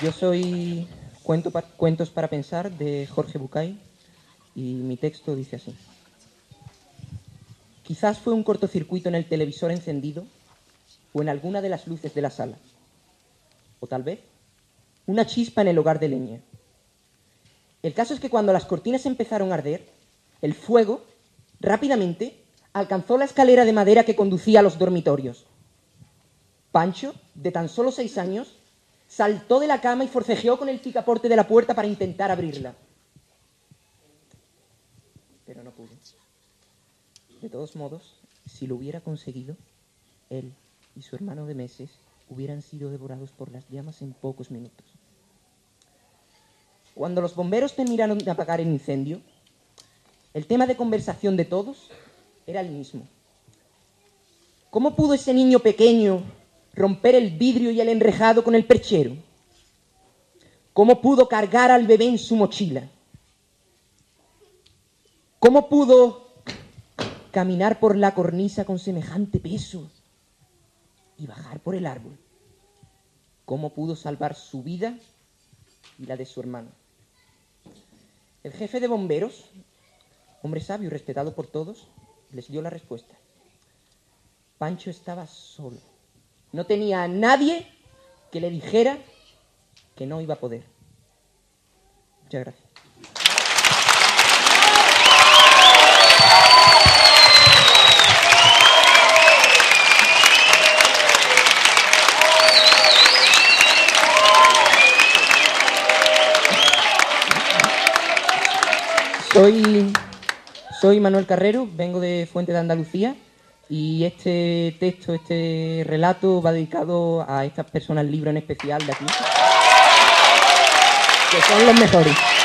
Yo soy Cuento Cuentos para Pensar de Jorge Bucay y mi texto dice así. Quizás fue un cortocircuito en el televisor encendido o en alguna de las luces de la sala. O tal vez una chispa en el hogar de leña. El caso es que cuando las cortinas empezaron a arder, el fuego rápidamente alcanzó la escalera de madera que conducía a los dormitorios. Pancho, de tan solo seis años, saltó de la cama y forcejeó con el picaporte de la puerta para intentar abrirla. Pero no pudo. De todos modos, si lo hubiera conseguido, él y su hermano de meses hubieran sido devorados por las llamas en pocos minutos. Cuando los bomberos terminaron de apagar el incendio, el tema de conversación de todos era el mismo. ¿Cómo pudo ese niño pequeño romper el vidrio y el enrejado con el perchero? ¿Cómo pudo cargar al bebé en su mochila? ¿Cómo pudo caminar por la cornisa con semejante peso y bajar por el árbol? ¿Cómo pudo salvar su vida y la de su hermano? El jefe de bomberos, hombre sabio y respetado por todos, les dio la respuesta. Pancho estaba solo. No tenía a nadie que le dijera que no iba a poder. Muchas gracias. Soy, soy Manuel Carrero, vengo de Fuente de Andalucía y este texto, este relato va dedicado a estas personas libres en especial de aquí, que son los mejores.